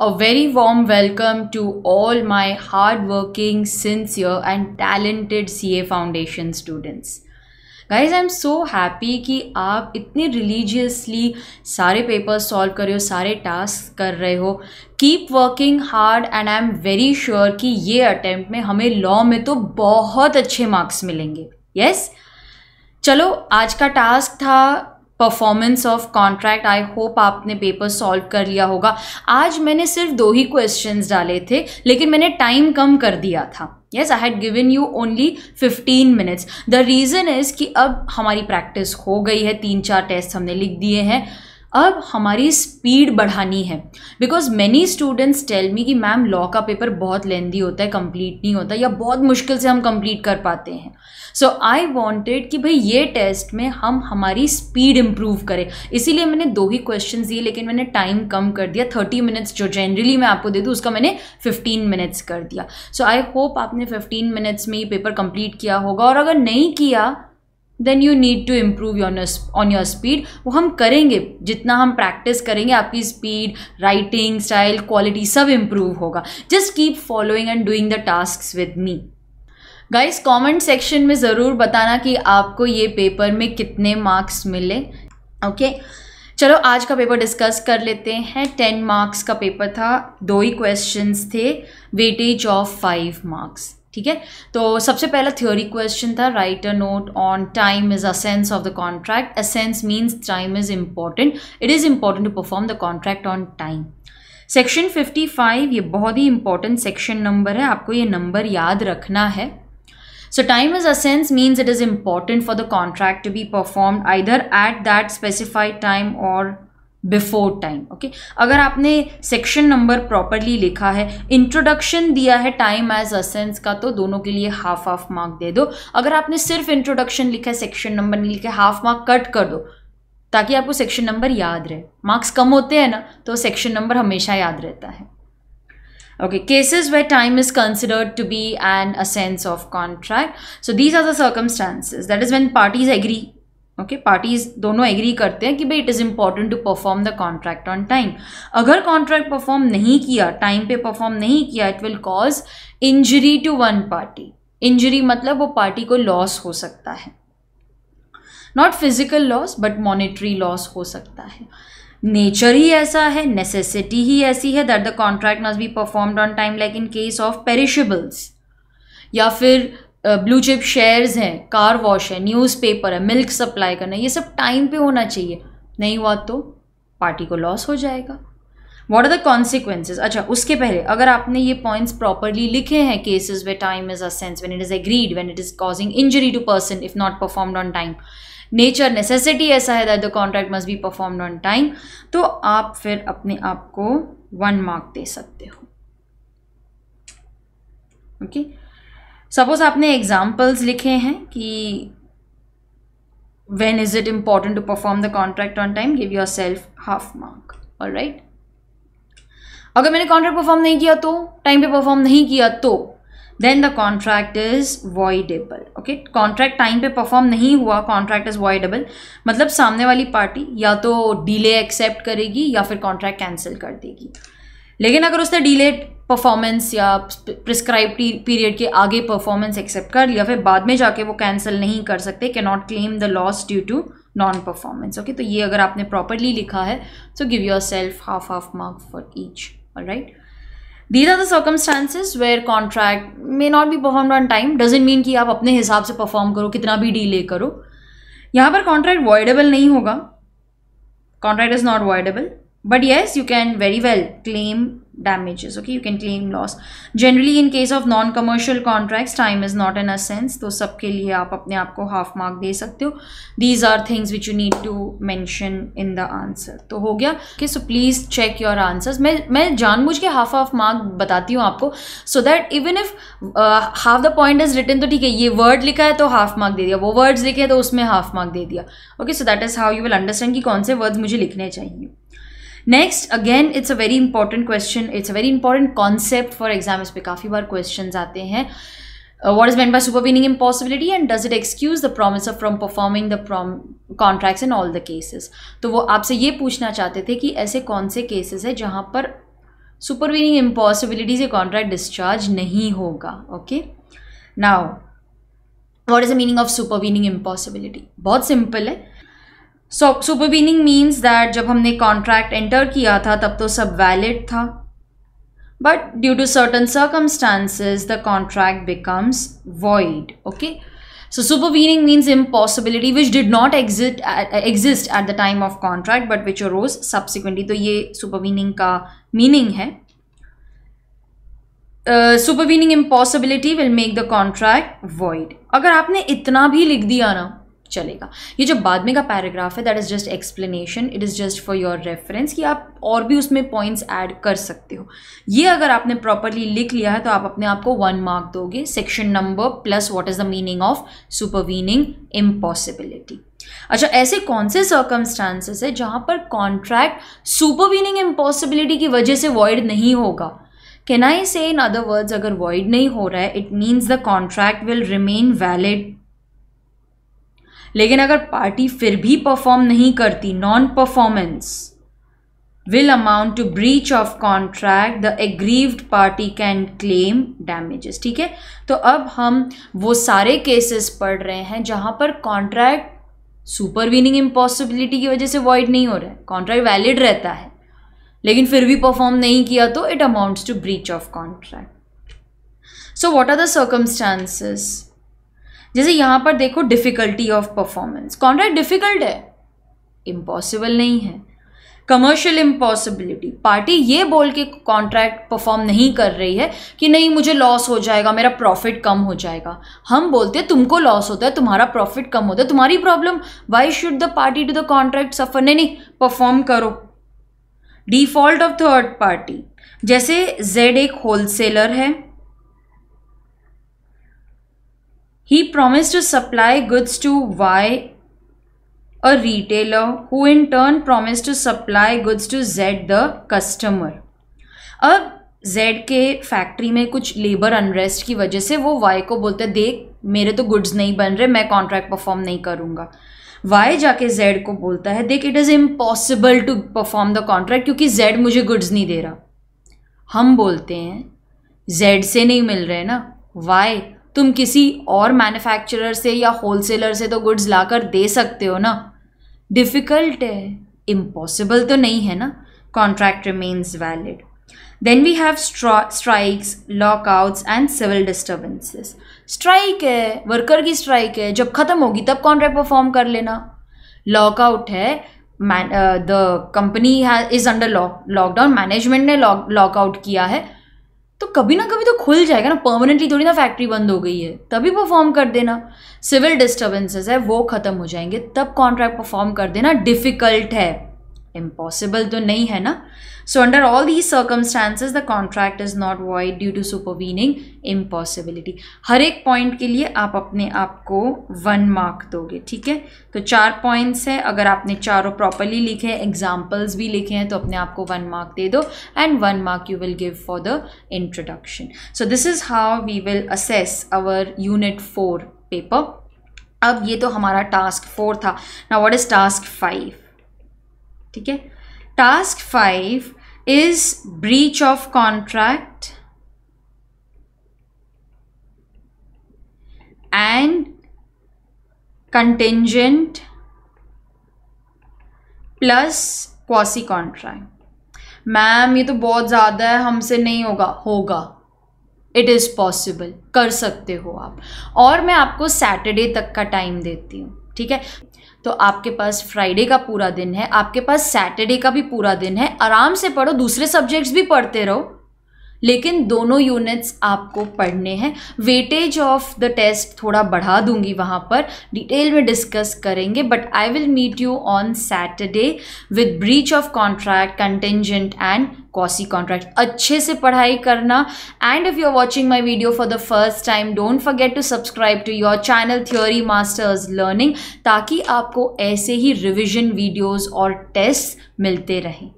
A very warm welcome to all my hardworking, sincere, and talented CA Foundation students. Guys I am so happy कि आप इतने religiously सारे papers solve कर रहे हो सारे टास्क कर रहे हो keep working hard and I am very sure कि ये अटैम्प्ट में हमें लॉ में तो बहुत अच्छे मार्क्स मिलेंगे यस yes? चलो आज का टास्क था performance of contract I hope आपने पेपर सॉल्व कर लिया होगा। आज मैंने सिर्फ़ दो ही क्वेश्चंस डाले थे, लेकिन मैंने टाइम कम कर दिया था। Yes I had given you only fifteen minutes the reason is कि अब हमारी प्रैक्टिस हो गई है, तीन चार टेस्ट हमने लिख दिए हैं। अब हमारी स्पीड बढ़ानी है। Because many students tell me कि मैम लॉ का पेपर बहुत लेंदी होता है कंप्लीट नहीं होता या बहुत मुश्किल से हम कंप्लीट कर पाते हैं। सो आई वॉन्टेड कि भाई ये टेस्ट में हम हमारी स्पीड इम्प्रूव करें। इसीलिए मैंने दो ही क्वेश्चन दिए, लेकिन मैंने टाइम कम कर दिया। थर्टी मिनट्स जो जनरली मैं आपको दे दूँ, उसका मैंने फिफ्टीन मिनट्स कर दिया। सो आई होप आपने फिफ्टीन मिनट्स में ये पेपर कंप्लीट किया होगा। और अगर नहीं किया then you need to improve on your speed वो हम करेंगे, जितना हम प्रैक्टिस करेंगे, आपकी स्पीड राइटिंग स्टाइल क्वालिटी सब इम्प्रूव होगा। Just keep following and doing the task with me guys comment section में ज़रूर बताना कि आपको ये पेपर में कितने मार्क्स मिले। Okay okay? चलो, आज का पेपर डिस्कस कर लेते हैं। टेन मार्क्स का पेपर था, दो ही क्वेश्चंस थे। वेटेज ऑफ़ फाइव मार्क्स ठीक है? तो सबसे पहला थ्योरी क्वेश्चन था write a note on time is essence of the contract essence means time is important it is important to perform the contract on time section 55 ये बहुत ही important section number है। आपको ये नंबर याद रखना है। So, time is essence means it is important for the contract to be performed either at that specified time or before time okay अगर आपने सेक्शन नंबर प्रॉपरली लिखा है इंट्रोडक्शन दिया है टाइम एज असेंस का तो दोनों के लिए हाफ़ हाफ़ मार्क दे दो। अगर आपने सिर्फ़ इंट्रोडक्शन लिखा है सेक्शन नंबर नहीं लिखा हाफ़ मार्क कट कर दो, ताकि आपको सेक्शन नंबर याद रहे। मार्क्स कम होते हैं ना तो सेक्शन नंबर हमेशा याद रहता है। Okay, cases where time is considered to be an essence of contract. So, these are the circumstances. That is when parties agree okay okay, parties दोनों एग्री करते हैं कि भाई it is important to perform the contract on time अगर contract perform नहीं किया time पे perform नहीं किया it will cause injury to one party injury मतलब वो पार्टी को लॉस हो सकता है. Not physical loss but monetary loss हो सकता है. नेचर ही ऐसा है नेसेसिटी ही ऐसी है that the contract must be performed on time like in case of perishables या फिर ब्लू चिप शेयर्स हैं कार वॉश है न्यूज़पेपर है मिल्क सप्लाई करना ये सब टाइम पे होना चाहिए। नहीं हुआ तो पार्टी को लॉस हो जाएगा। वॉट आर द कॉन्सिक्वेंसेज अच्छा उसके पहले, अगर आपने ये पॉइंट्स प्रॉपरली लिखे हैं cases where time is essence when it is agreed when it is causing injury to person if not performed on time nature necessity ऐसा है that the contract must be performed on time तो आप फिर अपने आप को one mark दे सकते हो। ओके सपोज़ आपने एग्जाम्पल्स लिखे हैं कि when is it important to perform the contract on time give yourself half mark और राइट अगर मैंने कॉन्ट्रैक्ट परफॉर्म नहीं किया तो टाइम पे परफॉर्म नहीं किया तो then the contract is voidable okay contract time पे परफॉर्म नहीं हुआ कॉन्ट्रैक्ट इज़ वॉइडेबल मतलब सामने वाली पार्टी या तो डिले एक्सेप्ट करेगी या फिर कॉन्ट्रैक्ट कैंसिल कर देगी. लेकिन अगर उसने डिले परफॉर्मेंस या प्रिस्क्राइब पीरियड के आगे परफॉर्मेंस एक्सेप्ट कर लिया, फिर बाद में जाके वो कैंसिल नहीं कर सकते can not claim the loss due to non performance okay तो ये अगर आपने प्रॉपरली लिखा है so give yourself half half mark for each right these are the circumstances where contract may not be performed on time, doesn't mean कि आप अपने हिसाब से परफॉर्म करो, कितना भी डीले करो। यहाँ पर कॉन्ट्रैक्ट वॉइडेबल नहीं होगा। Contract is not voidable but yes you can very well claim damages okay you can claim loss generally in case of non commercial contracts time is not in a sense तो सबके लिए आप अपने आप को half mark दे सकते हो these are things which you need to mention in the answer तो हो गया okay so please check your answers मैं मैं जानबूझ के हाफ़ हाफ़ मार्क बताती हूँ आपको so that even if uh, half the point is written तो ठीक है ये word लिखा है तो हाफ़ मार्क दे दिया वो words लिखे तो उसमें हाफ़ मार्क दे दिया okay so that is how you will understand कि कौन से words मुझे लिखने चाहिए next again it's a very important question it's a very important concept for exam इस पर काफ़ी बार क्वेश्चन आते हैं। What is meant by supervening impossibility and does it excuse the promise of from performing the contracts in all the cases तो वो आपसे ये पूछना चाहते थे कि ऐसे कौन से केसेस है जहाँ पर सुपरवीनिंग इम्पॉसिबिलिटी से कॉन्ट्रैक्ट डिस्चार्ज नहीं होगा okay now what is the meaning of supervening impossibility बहुत सिंपल है। सुपरवीनिंग मीन्स दैट जब हमने कॉन्ट्रैक्ट एंटर किया था, तब तो सब वैलिड था। But due to certain circumstances the contract becomes void okay so supervening means impossibility which did not exit exist at the time of contract but which rose subsequently तो ये supervening का meaning है। Supervening impossibility will make the contract void अगर आपने इतना भी लिख दिया ना चलेगा। ये जो बाद में का पैराग्राफ है that is just explanation it is just for your reference कि आप और भी उसमें पॉइंट्स ऐड कर सकते हो। ये अगर आपने प्रॉपरली लिख लिया है तो आप अपने आप को वन मार्क दोगे। Section number plus what is the meaning of supervening impossibility अच्छा ऐसे कौन से सर्कमस्टांसेस है जहाँ पर कॉन्ट्रैक्ट सुपरवीनिंग इम्पॉसिबिलिटी की वजह से वॉइड नहीं होगा? Can I say in other words अगर वॉइड नहीं हो रहा है it means the contract will remain valid लेकिन अगर पार्टी फिर भी परफॉर्म नहीं करती non performance will amount to breach of contract the aggrieved party can claim damages ठीक है? तो अब हम वो सारे केसेस पढ़ रहे हैं जहाँ पर कॉन्ट्रैक्ट सुपरवीनिंग इम्पॉसिबिलिटी की वजह से वॉइड नहीं हो रहा है कॉन्ट्रैक्ट वैलिड रहता है, लेकिन फिर भी परफॉर्म नहीं किया तो it amounts to breach of contract so what are the circumstances जैसे यहाँ पर देखो difficulty of performance contract difficult है? इम्पॉसिबल नहीं है। कमर्शियल इम्पॉसिबिलिटी पार्टी ये बोल के कॉन्ट्रैक्ट परफॉर्म नहीं कर रही है कि नहीं, मुझे लॉस हो जाएगा, मेरा प्रॉफिट कम हो जाएगा। हम बोलते हैं, तुमको लॉस होता है, तुम्हारा प्रॉफिट कम होता है, तुम्हारी problem why should the party to the contract suffer नहीं नहीं परफॉर्म करो। डिफ़ॉल्ट ऑफ़ थर्ड पार्टी जैसे जेड एक होलसेलर है। He promised to supply goods to Y, a retailer, who in turn promised to supply goods to Z, the customer. अब Z के factory में कुछ लेबर अनरेस्ट की वजह से वो Y को बोलते देख मेरे तो गुड्स नहीं बन रहे मैं कॉन्ट्रैक्ट परफॉर्म नहीं करूँगा. वाई जाके जेड को बोलता है देख it is impossible to perform the contract क्योंकि जेड मुझे गुड्स नहीं दे रहा. हम बोलते हैं जेड से नहीं मिल रहे ना? वाई तुम किसी और मैन्युफैक्चरर से या होलसेलर से तो गुड्स लाकर दे सकते हो ना? डिफ़िकल्ट है। इम्पॉसिबल तो नहीं है ना? Contract remains valid then we have strikes lockouts and civil disturbances strike है। वर्कर की स्ट्राइक है। जब ख़त्म होगी, तब कॉन्ट्रैक्ट परफॉर्म कर लेना। लॉकआउट है। The company is under lock lockdown management ने लॉकआउट किया है। तो कभी ना कभी तो खुल जाएगा ना परमानेंटली थोड़ी ना फैक्ट्री बंद हो गई है। तभी परफॉर्म कर देना। सिविल डिस्टर्बेंसेस है, वो ख़त्म हो जाएँगे। तब कॉन्ट्रैक्ट परफॉर्म कर देना। डिफ़िकल्ट है। इम्पॉसिबल तो नहीं है ना? So under all these circumstances the contract is not void due to supervening impossibility हर एक पॉइंट के लिए आप अपने आप को वन मार्क दोगे, ठीक है? तो चार पॉइंट्स है। अगर आपने चारों प्रॉपरली लिखे हैं एग्जाम्पल्स भी लिखे हैं तो अपने आप को वन मार्क दे दो and one mark you will give for the introduction so this is how we will assess our unit four paper अब ये तो हमारा टास्क फोर था। ना वॉट इज़ टास्क फाइव ठीक है? Task five is breach of contract and contingent plus quasi contract ma'am ये तो बहुत ज़्यादा है, हमसे नहीं होगा होगा। इट इज़ पॉसिबल कर सकते हो आप। और मैं आपको सैटरडे तक का टाइम देती हूँ। ठीक है? तो आपके पास फ्राइडे का पूरा दिन है, आपके पास सैटरडे का भी पूरा दिन है। आराम से पढ़ो, दूसरे सब्जेक्ट्स भी पढ़ते रहो। लेकिन दोनों यूनिट्स आपको पढ़ने हैं। वेटेज ऑफ़ द टेस्ट थोड़ा बढ़ा दूँगी वहाँ पर। डिटेल में डिस्कस करेंगे but I will meet you on Saturday with breach of contract contingent and quasi contract अच्छे से पढ़ाई करना। And if you are watching my video for the first time don't forget to subscribe to your channel theory masters learning ताकि आपको ऐसे ही revision videos और test मिलते रहें।